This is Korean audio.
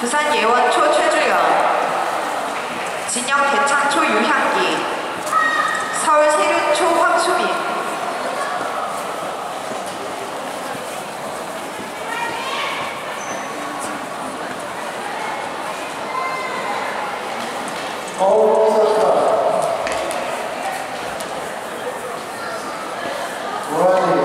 부산 예원초 최주연 진영 대창초 유향기. 서울 세륜초 황수빈. 어우 수고하셨다. 고라니